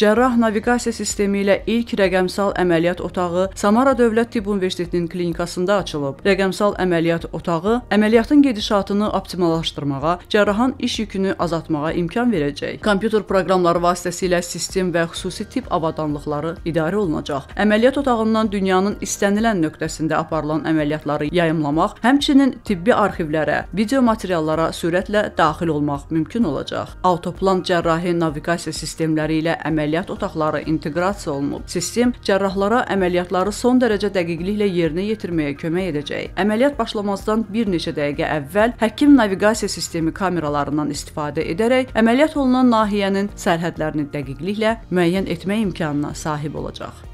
Cərrah naviqasiya sistemi ilə ilk rəqəmsal əməliyyat otağı Samara Dövlət Tibb Universitetinin klinikasında açılıb. Rəqəmsal əməliyyat otağı əməliyyatın gedişatını optimallaşdırmağa, cərrahın iş yükünü azaltmağa imkan verəcək. Kompüter proqramları vasitəsilə sistem və xüsusi tibb avadanlıqları idarə olunacaq. Əməliyyat otağından dünyanın istənilən nöqtəsində aparılan əməliyyatları yayımlamaq, həmçinin tibbi arxivlərə, video materiallara sürətlə daxil olmaq mümkün olacaq. Autoplan cərrahi naviqasiya sistemləri ilə əməliyyat otaqları inteqrasiya olunub. Sistem cərrahlara əməliyyatları son dərəcə dəqiqliklə yerinə yetirməyə kömək edəcək. Əməliyyat başlamazdan bir neçə dəqiqə əvvəl həkim naviqasiya sistemi kameralarından istifadə edərək əməliyyat olunan nahiyənin sərhədlərini dəqiqliklə müəyyən etmək imkanına sahib olacaq.